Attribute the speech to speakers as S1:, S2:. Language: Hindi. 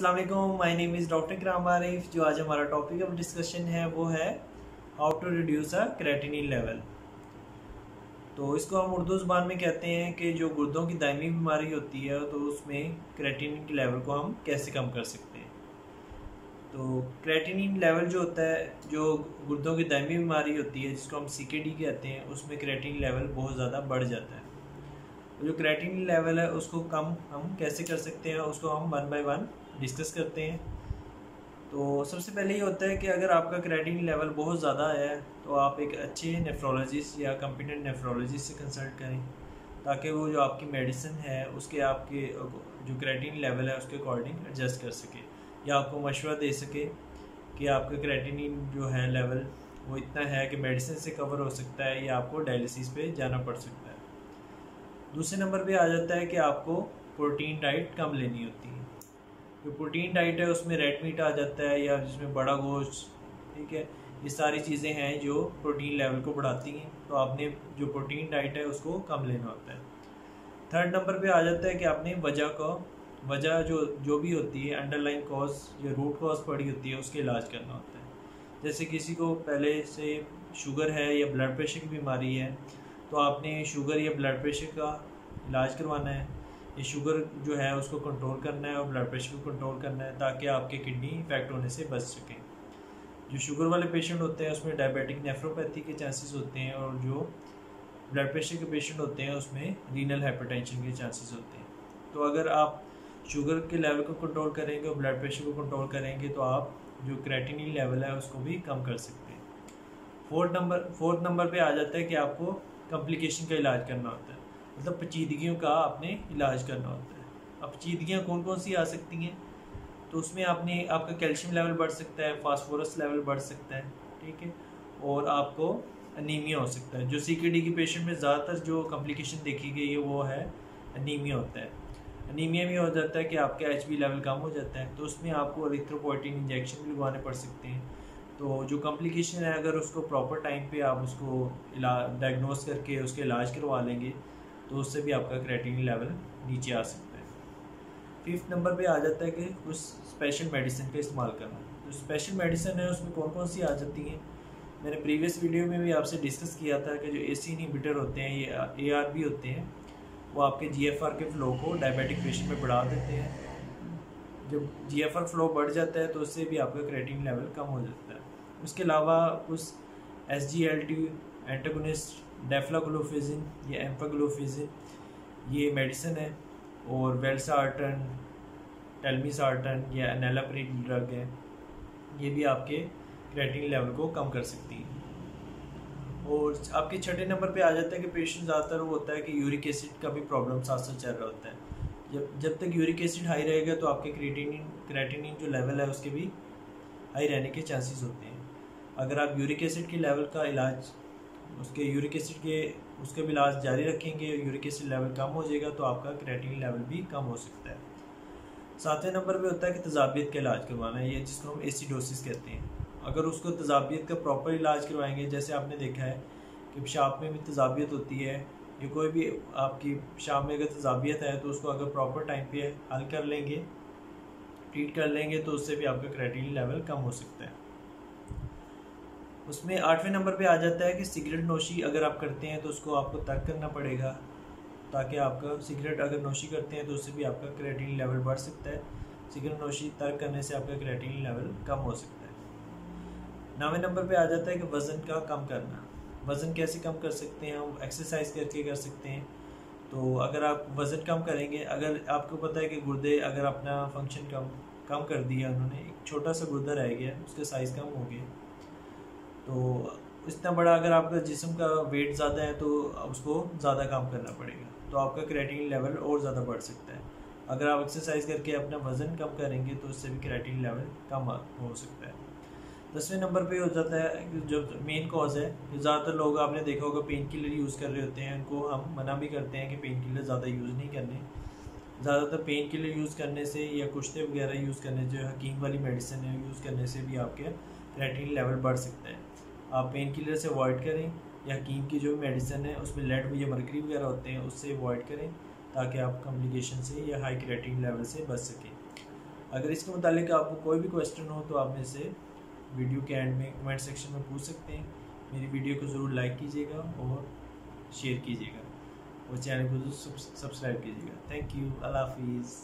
S1: अस्सलाम वालेकुम माय नेम इज़ डॉक्टर कराम आरिफ जो आज हमारा टॉपिक ऑफ़ डिस्कशन है, वो है how to reduce a creatinine level तो इसको हम उर्दू ज़बान में कहते हैं कि जो गुर्दों की दायमी बीमारी होती है तो उसमें क्रेटिनिन के लेवल को हम कैसे कम कर सकते हैं? तो क्रेटिनिन लेवल जो होता है, जो गुर्दों की दायमी बीमारी होती है, जिसको हम सी कहते हैं, उसमें क्रेटिनिन लेवल बहुत ज़्यादा बढ़ जाता है। जो क्रेटिनिन लेवल है, उसको कम हम कैसे कर सकते हैं, उसको हम वन बाय वन डिस्कस करते हैं। तो सबसे पहले ये होता है कि अगर आपका क्रेटिनिन लेवल बहुत ज़्यादा है तो आप एक अच्छे नेफ्रोलॉजिस्ट या कंपिटेंट नेफ्रोलॉजिस्ट से कंसल्ट करें, ताकि वो जो आपकी मेडिसिन है, उसके आपके जो क्रेटिनिन लेवल है, उसके अकॉर्डिंग एडजस्ट कर सके या आपको मशवरा दे सके कि आपका क्रेटिनिन जो है लेवल वो इतना है कि मेडिसिन से कवर हो सकता है या आपको डायलिसिस पे जाना पड़ सकता है। दूसरे नंबर पे आ जाता है कि आपको प्रोटीन डाइट कम लेनी होती है। जो प्रोटीन डाइट है, उसमें रेड मीट आ जाता है या जिसमें बड़ा गोश्त, ठीक है, ये सारी चीज़ें हैं जो प्रोटीन लेवल को बढ़ाती हैं। तो आपने जो प्रोटीन डाइट है, उसको कम लेना होता है। थर्ड नंबर पे आ जाता है कि आपने वजह को, वजह जो जो भी होती है, अंडरलाइन कॉज या रूट कॉज पड़ी होती है, उसके इलाज करना होता है। जैसे किसी को पहले से शुगर है या ब्लड प्रेशर की बीमारी है तो आपने शुगर या ब्लड प्रेशर का इलाज करवाना है। ये शुगर जो है उसको कंट्रोल करना है और ब्लड प्रेशर को कंट्रोल करना है ताकि आपके किडनी इफ़ेक्ट होने से बच सकें। जो शुगर वाले पेशेंट होते हैं, उसमें डायबिटिक नेफ्रोपैथी के चांसेस होते हैं और जो ब्लड प्रेशर के पेशेंट होते हैं, उसमें रीनल हाइपरटेंशन के चांसेस होते हैं। तो अगर आप शुगर के लेवल को कंट्रोल करेंगे और ब्लड प्रेशर को कंट्रोल करेंगे तो आप जो क्रेटिनिन लेवल है, उसको भी कम कर सकते हैं। फोर्थ नंबर फोर्थ नंबर पे आ जाता है कि आपको कॉम्प्लिकेशन का इलाज करना होता है। मतलब पचीदगियों का आपने इलाज करना होता है। अब पचीदगियाँ कौन कौन सी आ सकती हैं? तो उसमें आपने, आपका कैल्शियम लेवल बढ़ सकता है, फास्फोरस लेवल बढ़ सकता है, ठीक है? और आपको अनीमिया हो सकता है। जो सी के डी की पेशेंट में ज़्यादातर जो कॉम्प्लिकेशन देखी गई है, वो है अनीमिया होता है। अनीमिया भी हो जाता है कि आपका एच लेवल कम हो जाता है तो उसमें आपको रिथ्रोपोइटिन इंजेक्शन भी लगवाने पड़ सकते हैं। तो जो कॉम्प्लिकेशन है, अगर उसको प्रॉपर टाइम पे आप उसको डायग्नोस करके उसके इलाज करवा लेंगे तो उससे भी आपका क्रेटिन लेवल नीचे आ सकता है। फिफ्थ नंबर पे आ जाता है कि कुछ स्पेशल मेडिसिन का इस्तेमाल करना। जो स्पेशल मेडिसिन है, उसमें कौन कौन सी आ जाती हैं? मैंने प्रीवियस वीडियो में भी आपसे डिस्कस किया था कि जो ए सी इनिबिटर होते हैं, ये ए आर बी होते हैं, वो आपके जी एफ़ आर के फ्लो को डायबिटिक पेशेंट में बढ़ा देते हैं। जब जी एफ़ आर फ्लो बढ़ जाता है तो उससे भी आपका क्रेटिन लेवल कम हो जाता है। उसके अलावा कुछ S G L T antagonist dapagliflozin या एम्पाग्लोफिजिन ये मेडिसिन है और वेल्सार्टन टेलमीसार्टन या एनेलाप्रिन ड्रग है, ये भी आपके क्रेटिन लेवल को कम कर सकती है। और आपके छठे नंबर पे आ जाता है कि पेशेंट ज़्यादातर वो होता है कि यूरिक एसिड का भी प्रॉब्लम साथ साथ चल रहा होता है। जब जब तक यूरिक एसिड हाई रहेगा तो आपके क्रेटिनिन क्रेटिनिन जो लेवल है उसके भी हाई रहने के चांसेस होते हैं। अगर आप यूरिक एसिड के लेवल का इलाज, उसके यूरिक एसिड के, उसका भी इलाज जारी रखेंगे, यूरिक एसिड लेवल कम हो जाएगा तो आपका क्रेटिन लेवल भी कम हो सकता है। सातवें नंबर पे होता है कि तजाबियत का इलाज करवाना, ये जिसको हम एसिडोसिस कहते हैं। अगर उसको तजाबियत का प्रॉपर इलाज करवाएँगे, जैसे आपने देखा है कि पेशाब में भी तजाबियत होती है, या कोई भी आपकी पेशाब में अगर तजाबियत है तो उसको अगर प्रॉपर टाइम पे हल कर लेंगे, ट्रीट कर लेंगे तो उससे भी आपका क्रेटिन लेवल कम हो सकता है। उसमें आठवें नंबर पे आ जाता है कि सिगरेट नोशी अगर आप करते हैं तो उसको आपको तर्क करना पड़ेगा, ताकि आपका सिगरेट अगर नोशी करते हैं तो उससे भी आपका क्रेटिन लेवल बढ़ सकता है। सिगरेट नोशी तर्क करने से आपका क्रेटिन लेवल कम हो सकता है। नौवें नंबर पे आ जाता है कि वज़न का कम करना। वज़न कैसे कम कर सकते हैं? हम एक्सरसाइज करके कर सकते हैं। तो अगर आप वज़न कम करेंगे, अगर आपको पता है कि गुर्दे अगर अपना फ़ंक्शन कम कम कर दिया उन्होंने, एक छोटा सा गुर्दा रह गया, उसका साइज़ कम हो गया तो इतना बड़ा अगर आपका जिसम का वेट ज़्यादा है तो उसको ज़्यादा काम करना पड़ेगा। तो आपका क्रेटिन लेवल और ज़्यादा बढ़ सकता है। अगर आप एक्सरसाइज करके अपना वज़न कम करेंगे तो उससे भी क्रेटिन लेवल कम हो सकता है। दसवें नंबर पे हो जाता है जो मेन कॉज है ज़्यादातर लोग आपने देखा होगा पेन किलर यूज़ कर रहे होते हैं। उनको हम मना भी करते हैं कि पेन किलर ज़्यादा यूज़ नहीं करने। ज़्यादातर पेन किलर यूज़ करने से या कुश्ते वगैरह यूज़ करने जो हकीम वाली मेडिसिन है यूज़ करने से भी आपके क्रेटिन लेवल बढ़ सकता है। आप पेन किलर से अवॉइड करें, या कीम की जो मेडिसिन है, उसमें लेड या मरकरी वगैरह होते हैं, उससे अवॉइड करें, ताकि आप कॉम्प्लिकेशन से या हाई क्रेटिन लेवल से बच सकें। अगर इसके मुतालिक आपको कोई भी क्वेश्चन हो तो आप मेरे से वीडियो के एंड में कमेंट सेक्शन में पूछ सकते हैं। मेरी वीडियो को ज़रूर लाइक कीजिएगा और शेयर कीजिएगा। और चैनल को ज़रूर सब्सक्राइब कीजिएगा। थैंक यू अल्लाह हाफिज़।